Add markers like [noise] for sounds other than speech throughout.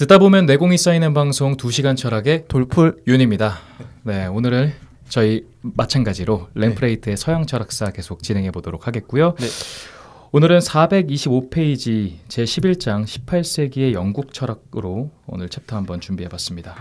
듣다 보면 내공이 쌓이는 방송 2시간 철학의 돌풀 윤입니다. 네, 오늘은 저희 마찬가지로 램프레이트의 서양 철학사 계속 진행해 보도록 하겠고요. 네. 오늘은 425페이지 제 11장 18세기의 영국 철학으로 오늘 챕터 한번 준비해 봤습니다.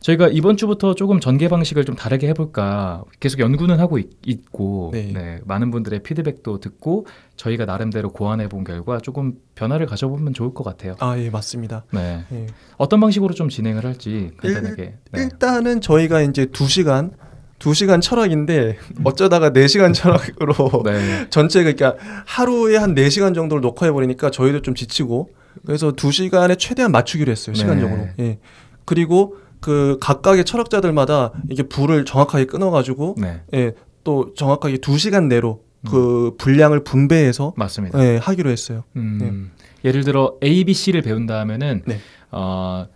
저희가 이번 주부터 조금 전개 방식을 좀 다르게 해볼까 계속 연구는 하고 있, 고 네. 네, 많은 분들의 피드백도 듣고 저희가 나름대로 고안해 본 결과 조금 변화를 가져보면 좋을 것 같아요. 아 예 맞습니다. 네. 예. 어떤 방식으로 좀 진행을 할지 간단하게. 네. 일단은 저희가 이제 두 시간 두 시간 철학인데 [laughs] 어쩌다가 네 시간 철학으로 [laughs] 네. 전체가 그러니까 하루에 한 네 시간 정도를 녹화해 버리니까 저희도 좀 지치고 그래서 두 시간에 최대한 맞추기로 했어요 시간적으로. 네. 예. 그리고 그 각각의 철학자들마다 이게 불을 정확하게 끊어가지고 네. 예, 또 정확하게 두 시간 내로 그 분량을 분배해서 맞습니다. 예, 하기로 했어요. 음, 예를 들어 A, B, C를 배운다 하면은 네. 어,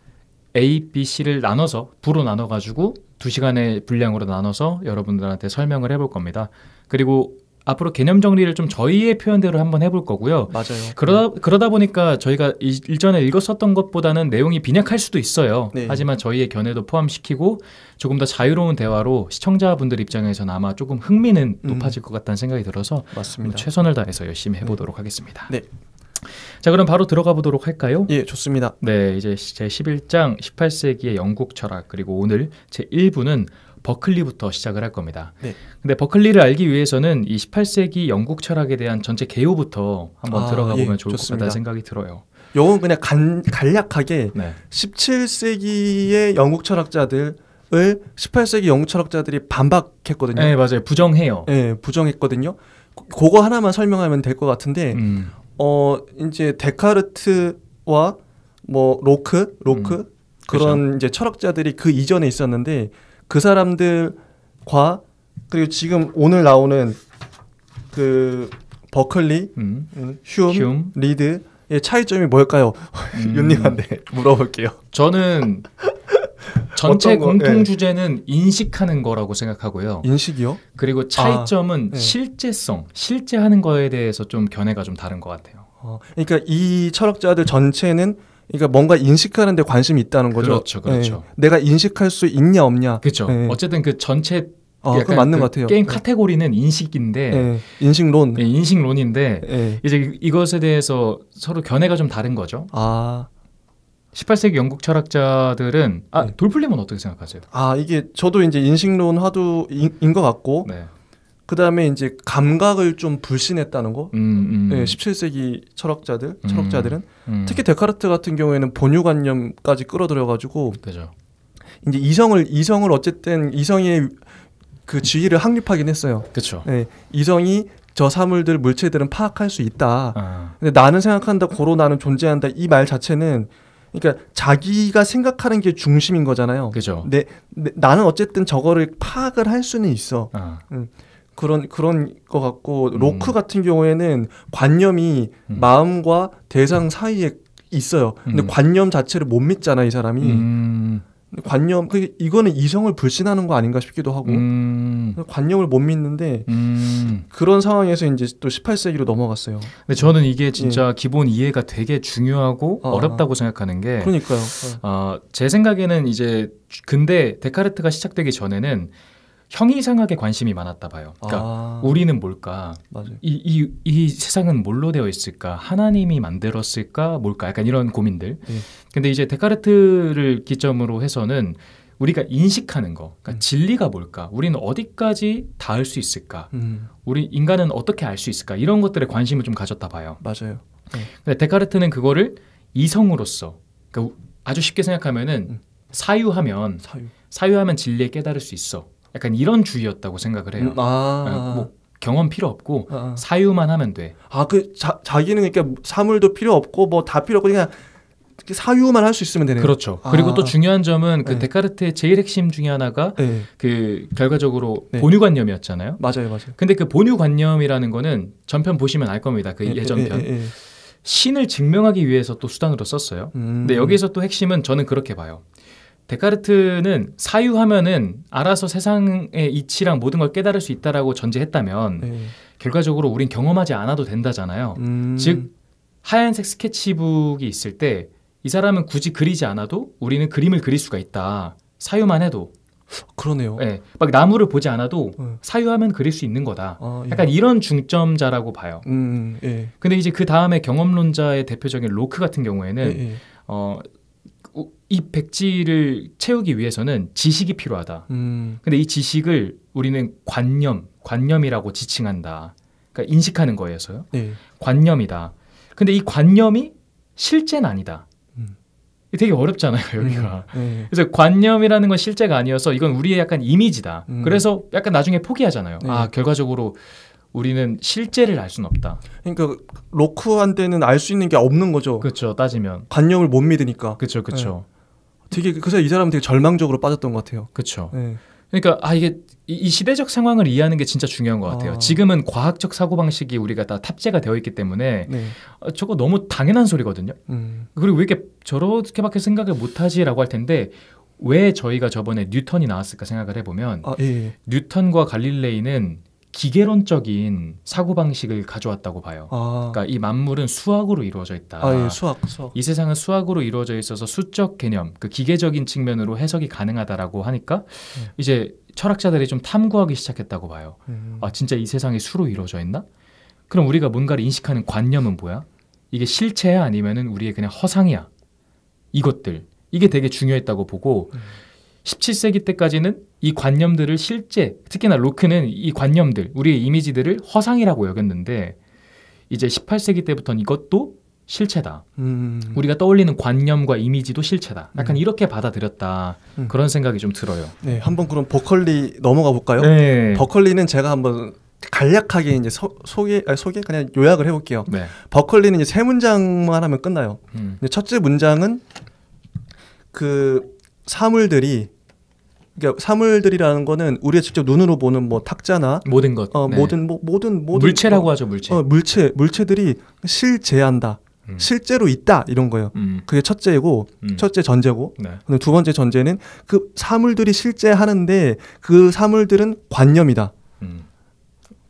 A, B, C를 나눠서 부로 나눠 가지고 두 시간의 분량으로 나눠서 여러분들한테 설명을 해볼 겁니다. 그리고 앞으로 개념 정리를 좀 저희의 표현대로 한번 해볼 거고요. 맞아요. 그러다 그러다 보니까 저희가 이- 일전에 읽었었던 것보다는 내용이 빈약할 수도 있어요. 네. 하지만 저희의 견해도 포함시키고 조금 더 자유로운 대화로 시청자분들 입장에서는 아마 조금 흥미는 음. 높아질 것 같다는 생각이 들어서 맞습니다. 최선을 다해서 열심히 해보도록 하겠습니다. 네. 자 그럼 바로 들어가 보도록 할까요? 예, 좋습니다. 네, 이제 제 11장 18세기의 영국 철학 그리고 오늘 제 1부는 버클리부터 시작을 할 겁니다. 네. 근데 버클리를 알기 위해서는 이 18세기 영국 철학에 대한 전체 개요부터 한번 아, 들어가 보면 예, 좋을 것 좋습니다. 같다는 생각이 들어요. 요건 그냥 간, 간략하게 네. 17세기의 영국 철학자들을 18세기 영국 철학자들이 반박했거든요. 네, 맞아요. 부정해요. 예, 부정했거든요. 그- 그거 하나만 설명하면 될 것 같은데, 음, 어, 이제 데카르트와 뭐 로크, 로크 음, 그런 이제 철학자들이 그 이전에 있었는데 그 사람들과 그리고 지금 오늘 나오는 그 버클리, 음, 음, 흄, 흄. 리드의 차이점이 뭘까요? [laughs] 음. 윤님한테 물어볼게요. 저는 [laughs] 전체? 공통 예. 주제는 인식하는 거라고 생각하고요. 인식이요? 그리고 차이점은 네. 실제성, 실제 하는 거에 대해서 좀 견해가 좀 다른 것 같아요. 어, 그러니까 이 철학자들 전체는 그러니까 뭔가 인식하는 데 관심이 있다는 거죠. 그렇죠, 그렇죠. 예. 내가 인식할 수 있냐 없냐. 그렇죠. 네. 어쨌든 그 전체 아, 그 맞는 그 것 같아요. 게임 예. 카테고리는 인식인데 예. 인식론. 예, 인식론인데 예. 이제 이- 이것에 대해서 서로 견해가 좀 다른 거죠. 아, 18세기 영국 철학자들은 아 네. 돌플림은 어떻게 생각하세요? 아 이게 저도 이제 인식론 화두인 것 같고 네. 그 다음에 이제 감각을 좀 불신했다는 거. 음, 음. 예, 17세기 철학자들, 음. 철학자들은 음. 특히 데카르트 같은 경우에는 본유관념까지 끌어들여가지고 그죠. 이제 이성을 이성을 어쨌든 이성의 그 지위를 확립하긴 했어요. 그렇죠. 예, 이성이 저 사물들 물체들은 파악할 수 있다. 아, 근데 나는 생각한다, 고로 나는 존재한다. 이 말 자체는 그러니까 자기가 생각하는 게 중심인 거잖아요. 그죠. 내, 내- 나는 어쨌든 저거를 파악을 할 수는 있어. 아, 그런 그런 것 같고 음. 로크 같은 경우에는 관념이 음. 마음과 대상 사이에 있어요. 근데 음. 관념 자체를 못 믿잖아 이 사람이. 음, 관념 그 이거는 이성을 불신하는 거 아닌가 싶기도 하고 음, 관념을 못 믿는데 음. 그런 상황에서 이제 또 18세기로 넘어갔어요. 근데 저는 이게 진짜 기본 이해가 되게 중요하고 아, 어렵다고 생각하는 게 그러니까요. 어, 제 생각에는 이제 근데 데카르트가 시작되기 전에는 형이상학에 관심이 많았다 봐요. 그러니까 아, 우리는 뭘까? 이, 이, 이 세상은 뭘로 되어 있을까? 하나님이 만들었을까? 뭘까? 약간 이런 고민들. 예. 근데 이제 데카르트를 기점으로 해서는 우리가 인식하는 거, 그러니까 음. 진리가 뭘까? 우리는 어디까지 닿을 수 있을까? 음, 우리 인간은 어떻게 알 수 있을까? 이런 것들에 관심을 좀 가졌다 봐요. 맞아요. 근데 데카르트는 그거를 이성으로서, 그러니까 아주 쉽게 생각하면은 음. 사유하면 사유. 사유하면 진리에 깨달을 수 있어. 약간 이런 주의였다고 생각을 해요. 음, 아, 어, 뭐 경험 필요 없고 아, 사유만 하면 돼. 아, 그 자, 자기는 그러니까 사물도 필요 없고 뭐 다 필요 없고 그냥 사유만 할 수 있으면 되네요. 그렇죠. 아. 그리고 또 중요한 점은 그 네. 데카르트의 제일 핵심 중에 하나가 네, 그 결과적으로 네. 본유관념이었잖아요. 맞아요, 맞아요. 근데 그 본유관념이라는 거는 전편 보시면 알 겁니다. 그 예, 예전편 예, 예, 예. 신을 증명하기 위해서 또 수단으로 썼어요. 음. 근데 여기서 또 핵심은 저는 그렇게 봐요. 데카르트는 사유하면은 알아서 세상의 이치랑 모든 걸 깨달을 수 있다라고 전제했다면 네. 결과적으로 우린 경험하지 않아도 된다잖아요. 음. 즉 하얀색 스케치북이 있을 때 이 사람은 굳이 그리지 않아도 우리는 그림을 그릴 수가 있다. 사유만 해도. 그러네요. 예. 막 나무를 보지 않아도 음. 사유하면 그릴 수 있는 거다. 아, 예. 약간 이런 중점자라고 봐요. 음, 예. 근데 이제 그 다음에 경험론자의 대표적인 로크 같은 경우에는 예, 예. 어, 우- 이 백지를 채우기 위해서는 지식이 필요하다. 음, 근데 이 지식을 우리는 관념, 관념이라고 지칭한다. 그러니까 인식하는 거에서요. 예. 관념이다. 근데 이 관념이 실제는 아니다. 음. 되게 어렵잖아요, [laughs] 여기가. 예. 그래서 관념이라는 건 실제가 아니어서 이건 우리의 약간 이미지다. 음. 그래서 약간 나중에 포기하잖아요. 네. 아, 결과적으로 우리는 실제를 알 수는 없다. 그러니까 로크한테는 알 수 있는 게 없는 거죠. 그렇죠. 따지면. 관념을 못 믿으니까. 그렇죠. 그렇죠. 되게 그래서 이 사람은 되게 절망적으로 빠졌던 것 같아요. 그렇죠. 예. 그러니까 아 이게 이, 이 시대적 상황을 이해하는 게 진짜 중요한 것 같아요. 아. 지금은 과학적 사고 방식이 우리가 다 탑재가 되어 있기 때문에 네. 어, 저거 너무 당연한 소리거든요. 음. 그리고 왜 이렇게 저렇게밖에 생각을 못하지라고 할 텐데 왜 저희가 저번에 뉴턴이 나왔을까 생각을 해보면 아, 예. 예. 뉴턴과 갈릴레이는 기계론적인 사고 방식을 가져왔다고 봐요. 아. 그러니까 이 만물은 수학으로 이루어져 있다. 아, 예. 수학, 수학. 이 세상은 수학으로 이루어져 있어서 수적 개념, 그 기계적인 측면으로 해석이 가능하다라고 하니까 네. 이제 철학자들이 좀 탐구하기 시작했다고 봐요. 음. 아 진짜 이 세상이 수로 이루어져 있나? 그럼 우리가 뭔가를 인식하는 관념은 뭐야? 이게 실체야 아니면은 우리의 그냥 허상이야? 이것들 이게 되게 중요했다고 보고 음. 17세기 때까지는 이 관념들을 실제 특히나 로크는 이 관념들 우리의 이미지들을 허상이라고 여겼는데 이제 18세기 때부터는 이것도 실체다. 음. 우리가 떠올리는 관념과 이미지도 실체다. 약간 음. 이렇게 받아들였다. 음. 그런 생각이 좀 들어요. 네, 한번 그럼 버컬리 넘어가 볼까요? 네. 버컬리는 제가 한번 간략하게 이제 소, 소개 아니, 소개 그냥 요약을 해볼게요. 네. 버컬리는 이제 세 문장만 하면 끝나요. 음. 첫째 문장은 그 사물들이 그러니까 사물들이라는 거는 우리가 직접 눈으로 보는 뭐 탁자나 모든 것. 어, 네. 모든 뭐 모든 모든 물체라고 어, 하죠, 물체. 어, 물체 물체들이 실제한다. 음. 실제로 있다 이런 거예요. 음. 그게 첫째고 음. 첫째 전제고 네. 근데 두 번째 전제는 그 사물들이 실제하는데 그 사물들은 관념이다. 음.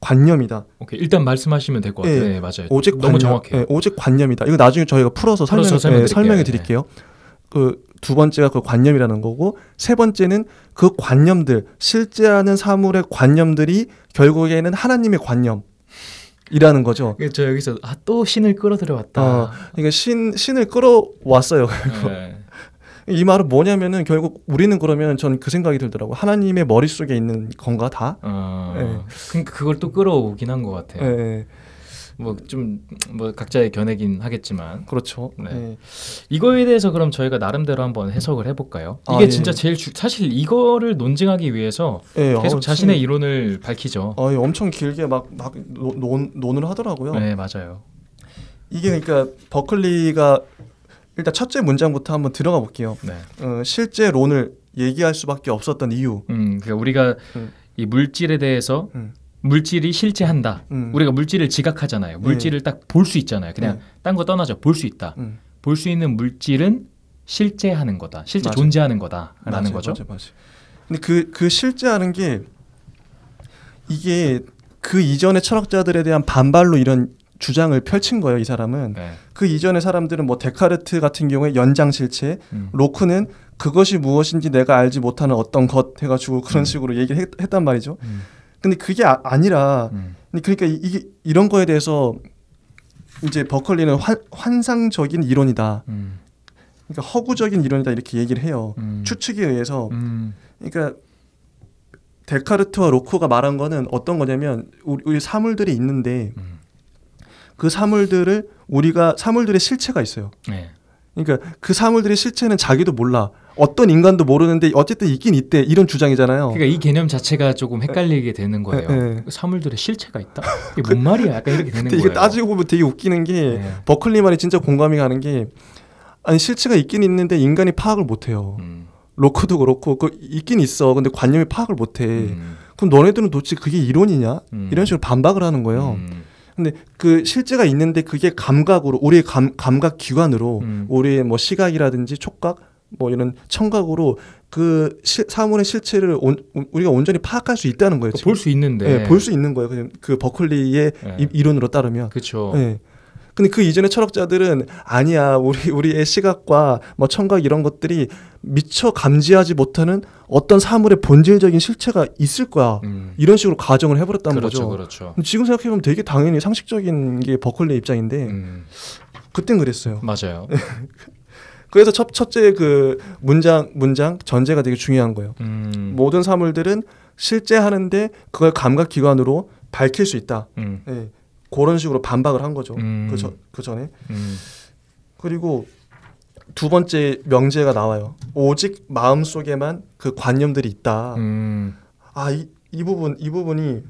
관념이다. 오케이. 일단 말씀하시면 될 것 같아요. 예. 네, 맞아요. 오직 너무 관념, 정확해요. 예, 오직 관념이다. 이거 나중에 저희가 풀어서 설명, 예. 설명해 예. 드릴게요. 그 두 번째가 그 관념이라는 거고 세 번째는 그 관념들 실제하는 사물의 관념들이 결국에는 하나님의 관념 이라는 거죠. 그저 여기서 아, 또 신을 끌어들여 왔다. 어, 그러니까 신 신을 끌어왔어요. 네. 이 말은 뭐냐면은 결국 우리는 그러면 전 그 생각이 들더라고. 하나님의 머릿 속에 있는 건가 다? 어, 그러니까 그걸 또 끌어오긴 한 것 같아요. 예, 예, 뭐좀뭐 각자의 견해긴 하겠지만 그렇죠. 네. 예. 이거에 대해서 그럼 저희가 나름대로 한번 해석을 해볼까요? 이게 아, 예. 진짜 제일 주, 사실 이거를 논증하기 위해서 예, 계속 어, 자신의 신- 이론을 밝히죠. 어, 예, 엄청 길게 막, 막 논, 논- 논을 하더라고요. 네 맞아요. 이게 그러니까 버클리가 일단 첫째 문장부터 한번 들어가 볼게요. 네. 어, 실제 론을 얘기할 수밖에 없었던 이유. 음, 그러니까 우리가 음. 이 물질에 대해서 음. 물질이 실제한다. 음. 우리가 물질을 지각하잖아요. 물질을 딱 볼 수 있잖아요. 그냥 네. 딴거 떠나죠. 볼 수 있다. 음. 볼수 있는 물질은 실제하는 거다. 실제 맞아요. 존재하는 거다라는 맞아요, 거죠. 맞아요, 맞아요. 근데 그, 그 실제하는 게 이게 그 이전의 철학자들에 대한 반발로 이런 주장을 펼친 거예요. 이 사람은 네. 그 이전의 사람들은 뭐 데카르트 같은 경우에 연장 실체, 음. 로크는 그것이 무엇인지 내가 알지 못하는 어떤 것 해가지고 그런 음. 식으로 얘기를 했, 했단 말이죠. 음. 근데 그게 아, 아니라 음. 그러니까 이- 이게 이런 거에 대해서 이제 버컬리는 환, 환상적인 이론이다. 음. 그러니까 허구적인 이론이다 이렇게 얘기를 해요. 음. 추측에 의해서 음. 그러니까 데카르트와 로코가 말한 거는 어떤 거냐면 우리, 우리 사물들이 있는데 음. 그 사물들을 우리가 사물들의 실체가 있어요. 네. 그러니까 그 사물들의 실체는 자기도 몰라. 어떤 인간도 모르는데 어쨌든 있긴 있대. 이런 주장이잖아요. 그러니까 이 개념 자체가 조금 헷갈리게 되는 거예요. 네, 네. 사물들의 실체가 있다? [laughs] 이게 뭔 말이야? 약간 이렇게 되는 근데 거예요. 이게 따지고 보면 되게 웃기는 게 네. 버클리 말이 진짜 공감이 가는 게 아니 실체가 있긴 있는데 인간이 파악을 못 해요. 음. 로크도 그렇고 그 있긴 있어. 근데 관념이 파악을 못 해. 음. 그럼 너네들은 도대체 그게 이론이냐? 음. 이런 식으로 반박을 하는 거예요. 음. 근데 그 실제가 있는데 그게 감각으로 우리의 감, 감각 기관으로 음. 우리의 뭐 시각이라든지 촉각 뭐 이런 청각으로 그 시, 사물의 실체를 온, 우리가 온전히 파악할 수 있다는 거예요. 볼 수 있는데. 네, 볼수 있는 거예요. 그냥 그 버클리의 네. 이, 이론으로 따르면. 그렇죠. 네. 근데 그 이전의 철학자들은 아니야 우리 우리의 시각과 뭐 청각 이런 것들이 미처 감지하지 못하는 어떤 사물의 본질적인 실체가 있을 거야 음. 이런 식으로 가정을 해버렸다는 그렇죠, 거죠. 그렇죠. 지금 생각해보면 되게 당연히 상식적인 게 버클리 입장인데 음, 그땐 그랬어요. 맞아요. [laughs] 그래서 첫 첫째 그 문장 문장 전제가 되게 중요한 거예요. 음, 모든 사물들은 실제 하는데 그걸 감각 기관으로 밝힐 수 있다. 음, 예. 그런 식으로 반박을 한 거죠. 음. 그, 전, 그 전에. 음, 그리고 두 번째 명제가 나와요. 오직 마음 속에만 그 관념들이 있다. 음, 아, 이, 이 부분, 이 부분이,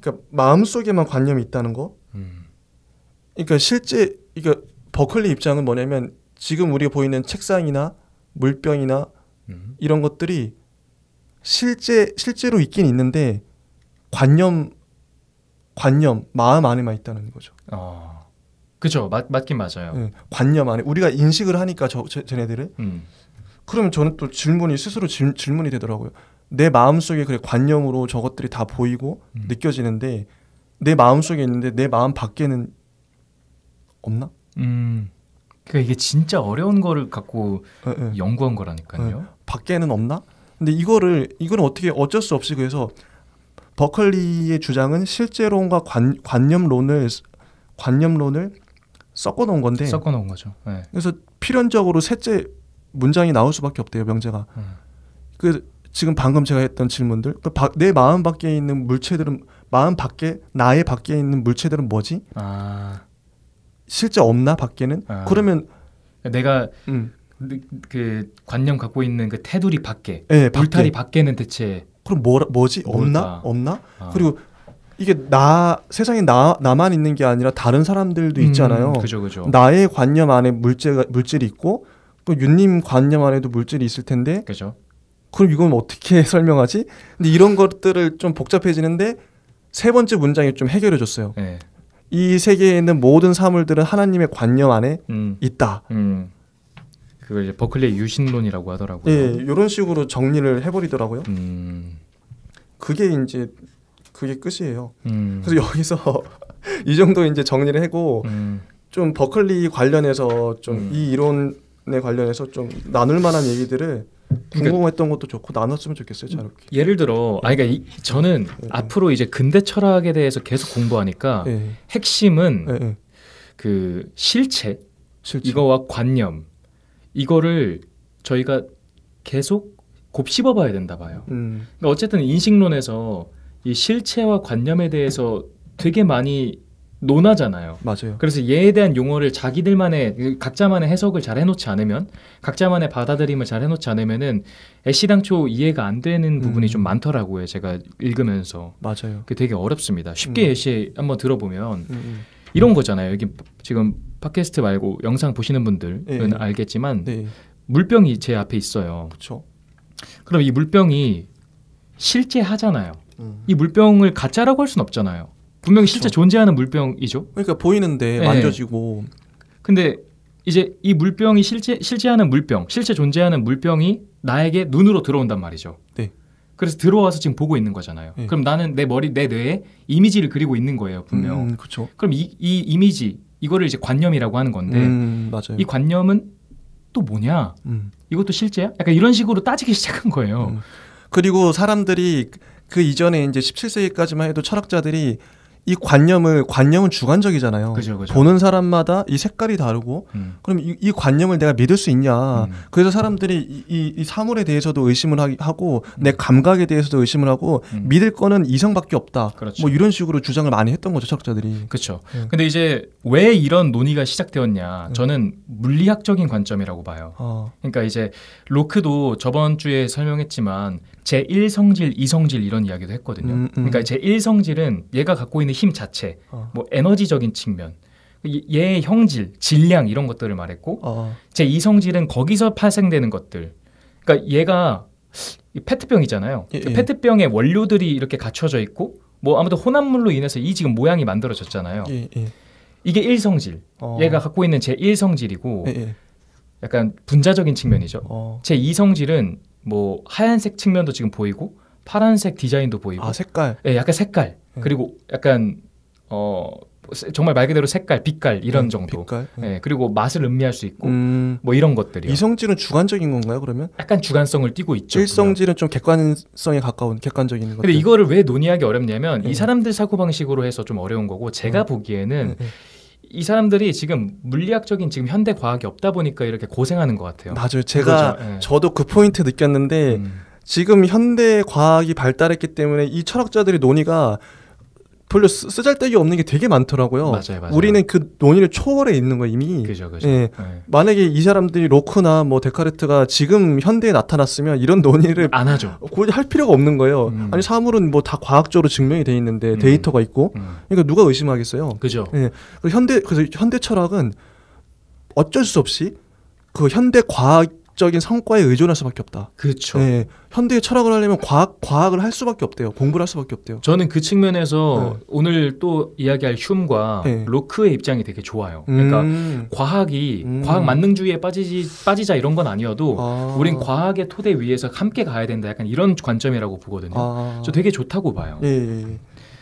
그러니까 마음 속에만 관념이 있다는 거. 음, 그러니까 실제, 그러니까 버클리 입장은 뭐냐면 지금 우리가 보이는 책상이나 물병이나 음. 이런 것들이 실제, 실제로 있긴 있는데 관념, 관념, 마음 안에만 있다는 거죠. 어, 그죠. 맞 맞긴 맞아요. 예, 관념 안에 우리가 인식을 하니까 저, 저 쟤네들을 음, 그러면 저는 또 질문이 스스로 질, 질문이 되더라고요. 내 마음 속에 그래 관념으로 저것들이 다 보이고 음. 느껴지는데 내 마음 속에 있는데 내 마음 밖에는 없나? 음. 그러니까 이게 진짜 어려운 거를 갖고 예, 예. 연구한 거라니까요. 밖에는 없나? 근데 이거를 이거는 어떻게 어쩔 수 없이 그래서 버클리의 주장은 실제론과 관, 관념론을 관념론을 섞어 놓은 건데 섞어 놓은 거죠. 네. 그래서 필연적으로 셋째 문장이 나올 수밖에 없대요 명제가. 음. 그 지금 방금 제가 했던 질문들 그 바- 내 마음 밖에 있는 물체들은 마음 밖에 나의 밖에 있는 물체들은 뭐지? 아, 실제 없나 밖에는? 아. 그러면 내가 음, 느- 그 관념 갖고 있는 그 테두리 밖에 예, 밖에. 울타리 밖에는 대체 그럼 뭐 뭐지? 없나? 뭘까? 없나? 아. 그리고 이게 나 세상에 나 나만 있는 게 아니라 다른 사람들도 있잖아요. 음, 그죠, 그죠. 나의 관념 안에 물체가 물질이 있고 또 윤님 관념 안에도 물질이 있을 텐데 그죠. 그럼 이건 어떻게 [laughs] 설명하지? 근데 이런 것들을 좀 복잡해지는데 세 번째 문장이 좀 해결해 줬어요. 네. 이 세계에 있는 모든 사물들은 하나님의 관념 안에 음, 있다. 음. 그걸 이제 버클리의 유신론이라고 하더라고요. 예, 이런 식으로 정리를 해버리더라고요. 음, 그게 이제 그게 끝이에요. 음, 그래서 여기서 [laughs] 이 정도 이제 정리를 하고 음, 좀 버클리 관련해서 좀 음. 이 이론에 관련해서 좀 나눌 만한 얘기들을 그러니까- 궁금했던 것도 좋고 나눴으면 좋겠어요, 잘 이렇게. 예를 들어, 아, 그러니까 이, 저는 네. 앞으로 이제 근대 철학에 대해서 계속 공부하니까 예, 핵심은 예, 예. 그 실체 실제. 이거와 관념 이거를 저희가 계속 곱씹어 봐야 된다 봐요. 음, 그러니까 어쨌든 인식론에서 이 실체와 관념에 대해서 되게 많이 논하잖아요. 맞아요. 그래서 얘에 대한 용어를 자기들만의 그 각자만의 해석을 잘 해놓지 않으면 각자만의 받아들임을 잘 해놓지 않으면은 애시당초 이해가 안 되는 부분이 음. 좀 많더라고요. 제가 읽으면서 맞아요. 그게 되게 어렵습니다. 쉽게 음. 예시 한번 들어보면 음, 음. 이런 거잖아요. 여기 지금 팟캐스트 말고 영상 보시는 분들은 예. 알겠지만 네, 물병이 제 앞에 있어요. 그렇죠. 그럼 이 물병이 실제 하잖아요. 음. 이 물병을 가짜라고 할 수는 없잖아요. 분명히 실제 그쵸. 존재하는 물병이죠. 그러니까 보이는데 네. 만져지고 근데 이제 이 물병이 실제 실제하는 물병, 실제 존재하는 물병이 나에게 눈으로 들어온단 말이죠. 네. 그래서 들어와서 지금 보고 있는 거잖아요. 네. 그럼 나는 내 머리, 내 뇌에 이미지를 그리고 있는 거예요, 분명. 음, 그렇죠. 그럼 이, 이 이미지, 이거를 이제 관념이라고 하는 건데 음, 맞아요. 이 관념은 또 뭐냐? 음. 이것도 실제야? 약간 이런 식으로 따지기 시작한 거예요. 음. 그리고 사람들이 그 이전에 이제 17세기까지만 해도 철학자들이 이 관념을 관념은 주관적이잖아요. 그죠, 그죠. 보는 사람마다 이 색깔이 다르고 음. 그럼 이, 이 관념을 내가 믿을 수 있냐? 음. 그래서 사람들이 이, 이, 이 사물에 대해서도 의심을 하고 내 감각에 대해서도 의심을 하고 음. 믿을 거는 이성밖에 없다. 그렇죠. 뭐 이런 식으로 주장을 많이 했던 거죠 철학자들이. 그렇죠. 음. 근데 이제 왜 이런 논의가 시작되었냐? 음. 저는 물리학적인 관점이라고 봐요. 어, 그러니까 이제 로크도 저번 주에 설명했지만 제 1성질, 2성질 이런 이야기도 했거든요. 음, 음. 그러니까 제 1성질은 얘가 갖고 있는 힘 자체, 어. 뭐 에너지적인 측면, 얘- 얘의 형질, 질량 이런 것들을 말했고 어, 제 2성질은 거기서 발생되는 것들. 그러니까 얘가 이 페트병이잖아요. 예, 그 예. 페트병에 원료들이 이렇게 갖춰져 있고 뭐 아무튼 혼합물로 인해서 이 지금 모양이 만들어졌잖아요. 예, 예. 이게 1성질. 어. 얘가 갖고 있는 제 1성질이고 예, 예. 약간 분자적인 측면이죠. 어. 제 2성질은 뭐 하얀색 측면도 지금 보이고 파란색 디자인도 보이고 아 색깔. 예, 약간 색깔 음. 그리고 약간 어 세- 정말 말 그대로 색깔, 빛깔 이런 음, 정도. 빛깔. 음. 예, 그리고 맛을 음미할 수 있고 음, 뭐 이런 것들이요. 이성질은 주관적인 건가요? 그러면 약간 주관성을 띠고 있죠. 일성질은 좀 객관성에 가까운 객관적인 것. 근데 이거를 왜 논의하기 어렵냐면 네. 이 사람들 사고 방식으로 해서 좀 어려운 거고 제가 음. 보기에는 네, 이 사람들이 지금 물리학적인 지금 현대 과학이 없다 보니까 이렇게 고생하는 것 같아요. 맞아요. 제가. 예. 저도 그 포인트 느꼈는데 음. 지금 현대 과학이 발달했기 때문에 이 철학자들의 논의가 별로 쓰- 쓰잘데기 없는 게 되게 많더라고요. 맞아요, 맞아요. 우리는 그 논의를 초월해 있는 거예요 이미. 그죠, 그죠. 예. 예. 만약에 이 사람들이 로크나 뭐 데카르트가 지금 현대에 나타났으면 이런 논의를 안 하죠. 굳이 할 필요가 없는 거예요. 음. 아니 사물은 뭐 다 과학적으로 증명이 돼 있는데 음. 데이터가 있고, 음. 그러니까 누가 의심하겠어요? 그죠. 예. 그래서 현대 그래서 현대 철학은 어쩔 수 없이 그 현대 과학 적인 성과에 의존할 수밖에 없다. 그렇죠. 예. 현대 철학을 하려면 과학 과학을 할 수밖에 없대요. 공부를 할 수밖에 없대요. 저는 그 측면에서 네. 오늘 또 이야기할 흉과 네. 로크의 입장이 되게 좋아요. 그러니까 음. 과학이 음. 과학 만능주의에 빠지지 빠지자 이런 건 아니어도 아. 우린 과학의 토대 위에서 함께 가야 된다. 약간 이런 관점이라고 보거든요. 아. 저 되게 좋다고 봐요. 예, 예, 예.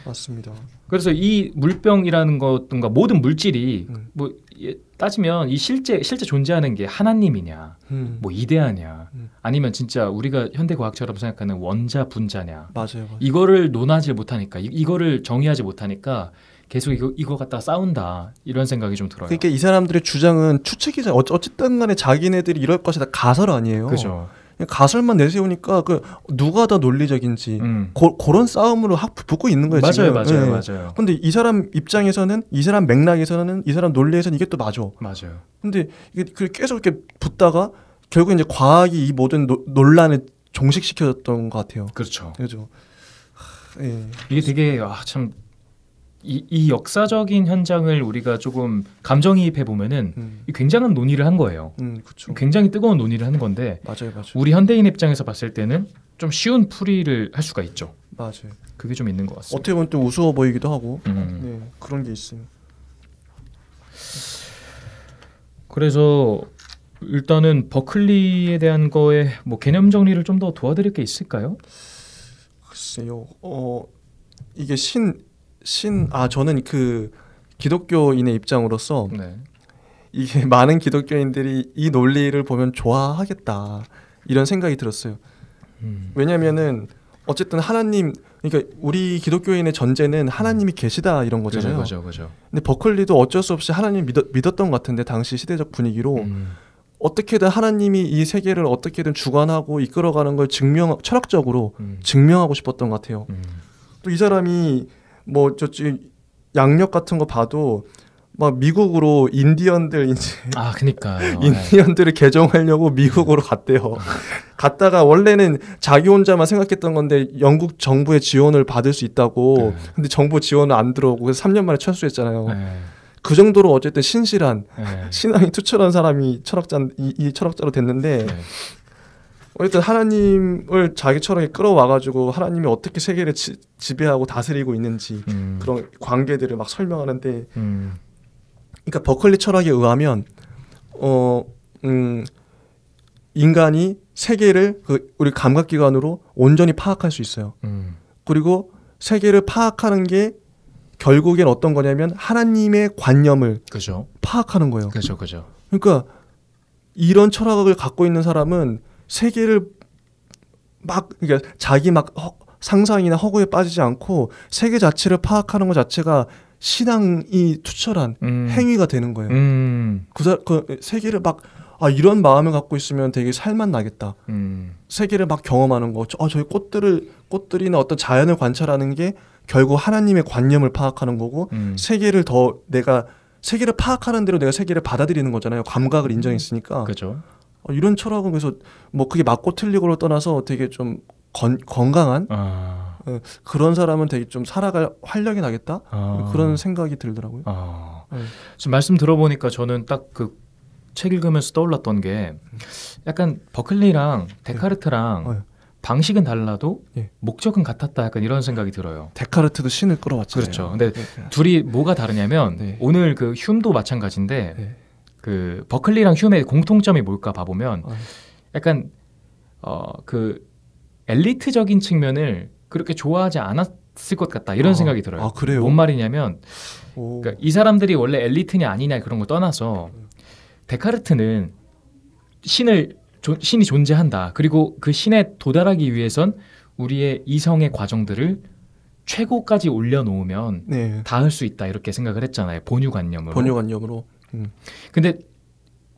맞습니다. 그래서 이 물병이라는 것든가 모든 물질이 음. 뭐 예, 따지면 이 실제 실제 존재하는 게 하나님이냐, 음. 뭐 이데아냐, 음. 아니면 진짜 우리가 현대 과학처럼 생각하는 원자 분자냐, 맞아요. 맞아요. 이거를 논하지 못하니까 이, 이거를 정의하지 못하니까 계속 이거 이거 갖다 싸운다 이런 생각이 좀 들어요. 그러니까 이 사람들의 주장은. 어, 어쨌든 간에 자기네들이 이럴 것이다 가설 아니에요. 그죠. 가설만 내세우니까 그 누가 더 논리적인지 음. 고, 그런 싸움으로 확 붙고 있는 거예요. 맞아요, 지금. 맞아요, 예. 맞아요, 근데 이 사람 입장에서는 이 사람 맥락에서는 이 사람 논리에서는 이게 또 맞아. 맞아요. 근데 이게 그 계속 이렇게 붙다가 결국 이제 과학이 이 모든 노, 논란을 종식시켜줬던 것 같아요. 그렇죠. 그죠. 하, 예. 이게 되게 아, 참. 이, 이 역사적인 현장을 우리가 조금 감정이입해 보면은 음, 이 굉장한 논의를 한 거예요. 음, 그렇죠. 굉장히 뜨거운 논의를 하는 건데 맞아요, 맞아요, 우리 현대인 입장에서 봤을 때는 좀 쉬운 풀이를 할 수가 있죠. 맞아요. 그게 좀 있는 것 같습니다. 어떻게 보면 또 우스워 보이기도 하고, 음. 네, 그런 게 있어요. 그래서 일단은 버클리에 대한 거에 뭐 개념 정리를 좀 더 도와드릴 게 있을까요? 글쎄요. 어 이게 신 신 아 저는 그 기독교인의 입장으로서 네. 이게 [laughs] 많은 기독교인들이 이 논리를 보면 좋아하겠다 이런 생각이 들었어요. 음. 왜냐면은 어쨌든 하나님 그러니까 우리 기독교인의 전제는 하나님이 계시다 이런 거잖아요. 그죠, 그죠. 근데 버클리도 어쩔 수 없이 하나님 믿었, 믿었던 것 같은데 당시 시대적 분위기로 음. 어떻게든 하나님이 이 세계를 어떻게든 주관하고 이끌어가는 걸 증명 철학적으로 음. 증명하고 싶었던 것 같아요. 음. 또이 사람이 뭐 저쪽 양력 같은 거 봐도 막 미국으로 인디언들 이제 아, 그니까요. 네. [laughs] 인디언들을 개종하려고 미국으로 갔대요. [laughs] 갔다가 원래는 자기 혼자만 생각했던 건데 영국 정부의 지원을 받을 수 있다고. 네. 근데 정부 지원은 안 들어오고 그래서 3년 만에 철수했잖아요. 네. 그 정도로 어쨌든 신실한 네. 신앙이 투철한 사람이 철학자 이, 이 철학자로 됐는데 네. 어쨌든 하나님을 자기처럼 끌어와가지고 하나님이 어떻게 세계를 지, 지배하고 다스리고 있는지 음. 그런 관계들을 막 설명하는데 음. 그러니까 버클리 철학에 의하면 어 음, 인간이 세계를 그 우리 감각기관으로 온전히 파악할 수 있어요. 음. 그리고 세계를 파악하는 게 결국엔 어떤 거냐면 하나님의 관념을 그죠. 파악하는 거예요. 그죠, 그죠. 그러니까 이런 철학을 갖고 있는 사람은 세계를 막 그러니까 자기 막 허- 상상이나 허구에 빠지지 않고 세계 자체를 파악하는 것 자체가 신앙이 투철한 음. 행위가 되는 거예요. 음. 그, 사, 그 세계를 막 아, 이런 마음을 갖고 있으면 되게 살만 나겠다. 음. 세계를 막 경험하는 거. 저, 아, 저희 꽃들을 꽃들이나 어떤 자연을 관찰하는 게 결국 하나님의 관념을 파악하는 거고 음. 세계를 더 내가 세계를 파악하는 대로 내가 세계를 받아들이는 거잖아요. 감각을 인정했으니까. 그죠. 어, 이런 철학은 그래서 뭐 그게 맞고 틀리고를 떠나서 되게 좀 건, 건강한 아. 그런 사람은 되게 좀 살아갈 활력이 나겠다 아. 그런 생각이 들더라고요. 아. 네. 지금 말씀 들어보니까 저는 딱 그 책 읽으면서 떠올랐던 게 약간 버클리랑 데카르트랑 어, 예. 방식은 달라도 예. 목적은 같았다 약간 이런 생각이 들어요. 데카르트도 신을 끌어왔잖아요. 그렇죠. 근데 네. 둘이 뭐가 다르냐면 네. 오늘 그 흉도 마찬가지인데 네. 그 버클리랑 휴메의 공통점이 뭘까 봐보면 어. 약간 어 그 엘리트적인 측면을 그렇게 좋아하지 않았을 것 같다 이런 아, 생각이 들어요. 아, 그래요? 뭔 말이냐면 오. 그러니까 이 사람들이 원래 엘리트냐 아니냐 그런 걸 떠나서 데카르트는 신을 조- 신이 존재한다. 그리고 그 신에 도달하기 위해선 우리의 이성의 과정들을 최고까지 올려놓으면 네. 닿을 수 있다 이렇게 생각을 했잖아요. 본유관념으로. 번역관념으로. 음. 근데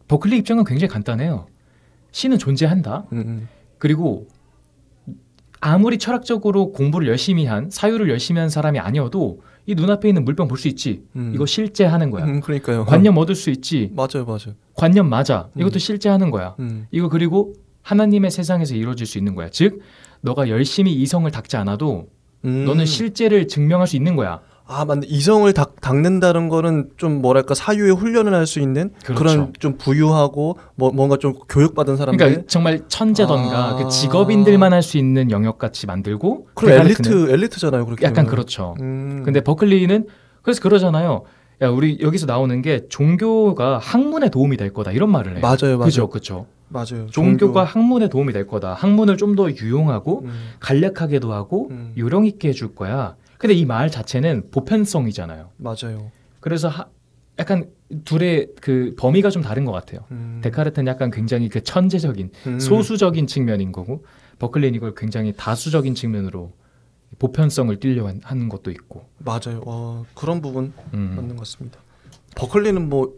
버클리 입장은 굉장히 간단해요. 신은 존재한다. 음, 음. 그리고 아무리 철학적으로 공부를 열심히 한 사유를 열심히 한 사람이 아니어도 이 눈앞에 있는 물병 볼 수 있지. 음. 이거 실제 하는 거야. 음, 그러니까요. 관념 얻을 수 있지. 맞아요, 맞아요. 관념 맞아. 이것도 음. 실제 하는 거야. 음. 이거 그리고 하나님의 세상에서 이루어질 수 있는 거야. 즉 너가 열심히 이성을 닦지 않아도 음. 너는 실제를 증명할 수 있는 거야. 아, 맞네. 이성을 닦, 닦는다는 거는 좀 뭐랄까 사유에 훈련을 할 수 있는 그 그렇죠. 런좀 부유하고 뭐 뭔가 좀 교육받은 사람들. 그러니까 정말 천재던가 아. 그 직업인들만 할 수 있는 영역 같이 만들고 그럼 엘리트 엘리트잖아요. 그렇게. 약간 되면. 그렇죠. 음. 근데 버클리는 그래서 그러잖아요. 야 우리 여기서 나오는 게 종교가 학문에 도움이 될 거다 이런 말을 해요. 맞아요, 맞아요. 그죠, 그죠. 맞아요. 종교가 학문에 도움이 될 거다. 학문을 좀 더 유용하고 음. 간략하게도 하고 음. 요령 있게 해줄 거야. 근데 이 말 자체는 보편성이잖아요. 맞아요. 그래서 하- 약간 둘의 그 범위가 좀 다른 것 같아요. 음. 데카르트는 약간 굉장히 그 천재적인 음. 소수적인 측면인 거고 버클리는 이걸 굉장히 다수적인 측면으로 보편성을 한- 하는 것도 있고. 맞아요. 와, 그런 부분 음. 맞는 것 같습니다. 버클리는 뭐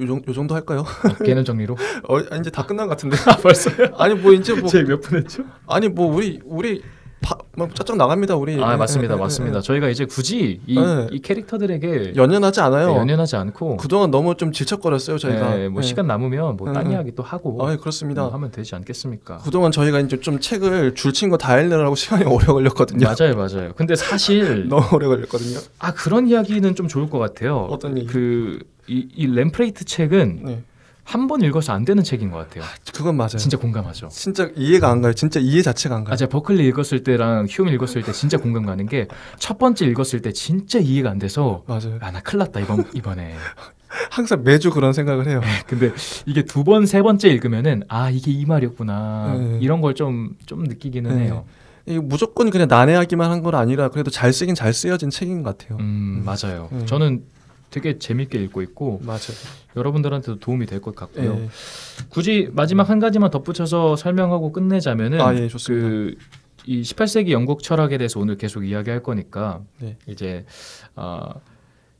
요, 정, 요 정도 할까요? 어, 개념 정리로. [laughs] 어, 아, 이제 다 끝난 것 같은데. 아 벌써요? 아니 뭐 이제 뭐 [laughs] 저희 몇분 했죠? 아니 뭐 우리 우리 파, 뭐 짜증 나갑니다 우리. 아 예, 맞습니다, 예, 예, 맞습니다. 저희가 이제 굳이 이, 네. 이 캐릭터들에게 예. 연연하지 않아요. 네, 연연하지 않고 그동안 너무 좀 질척거렸어요 저희가. 네, 뭐 예. 시간 남으면 뭐딴 네. 이야기 또 하고 아, 예, 그렇습니다. 뭐 하면 되지 않겠습니까? 그동안 저희가 이제 좀 책을 줄친 거 다 읽느라고 시간이 [laughs] 오래 걸렸거든요. 맞아요, 맞아요. 근데 사실 [laughs] 너무 오래 걸렸거든요. 아 그런 이야기는 좀 좋을 것 같아요. 어떤 얘기? 그이 이 램프레이트 책은 네. 한 번 읽어서 안 되는 책인 것 같아요. 그건 맞아요. 진짜 공감하죠. 진짜 이해가 안 가요. 진짜 이해 자체가 안 가요. 아, 제가 버클리 읽었을 때랑 휴움 읽었을 때 진짜 공감 가는 게 첫 번째 읽었을 때 진짜 이해가 안 돼서 맞아요. 아 나 큰일 났다 이번 이번에. [laughs] 항상 매주 그런 생각을 해요. 근데 이게 두 번 세 번째 읽으면은 아 이게 이 말이었구나 네. 이런 걸 좀좀 느끼기는 네. 해요. 무조건 그냥 난해하기만 한 건 아니라 그래도 잘 쓰긴 잘 쓰여진 책인 것 같아요. 음 맞아요. 음. 저는 되게 재밌게 읽고 있고 맞아요. 여러분들한테도 도움이 될 것 같고요. 예. 굳이 마지막 한 가지만 덧붙여서 설명하고 끝내자면은 아, 예, 좋습니다. 그이 18세기 영국 철학에 대해서 오늘 계속 이야기할 거니까 네. 이제 어,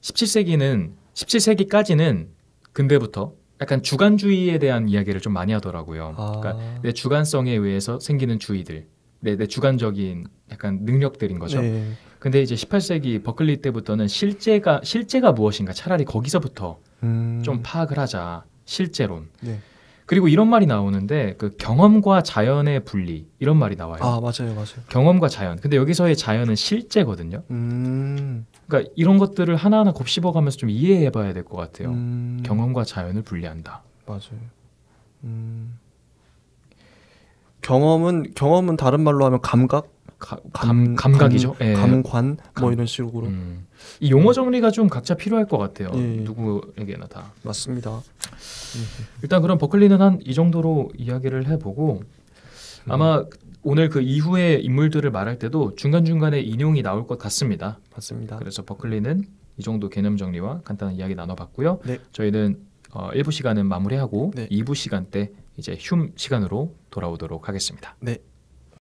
17세기는 17세기까지는 근대부터 약간 주관주의에 대한 이야기를 좀 많이 하더라고요. 아, 그러니까 내 주관성에 의해서 생기는 주의들, 내, 내 주관적인 약간 능력들인 거죠. 네. 근데 이제 18세기 버클리 때부터는 실제가 실제가 무엇인가 차라리 거기서부터 음, 좀 파악을 하자 실제론. 네. 그리고 이런 말이 나오는데 그 경험과 자연의 분리 이런 말이 나와요. 아 맞아요, 맞아요. 경험과 자연. 근데 여기서의 자연은 실제거든요. 음, 그러니까 이런 것들을 하나하나 곱씹어가면서 좀 이해해봐야 될 것 같아요. 음, 경험과 자연을 분리한다. 맞아요. 음, 경험은 경험은 다른 말로 하면 감각, 가- 감- 감, 감각이죠. 예. 감관 감- 뭐 이런 식으로 음. 이 용어 정리가 좀 각자 필요할 것 같아요. 예. 누구에게나 다. 맞습니다. 일단 그럼 버클리는 한 이 정도로 이야기를 해보고 음. 아마 오늘 그 이후의 인물들을 말할 때도 중간 중간에 인용이 나올 것 같습니다. 맞습니다. 그래서 버클리는 이 정도 개념 정리와 간단한 이야기 나눠봤고요. 네. 저희는 어, 1부 시간은 마무리하고 네. 2부 시간 때 이제 흉 시간으로 돌아오도록 하겠습니다. 네.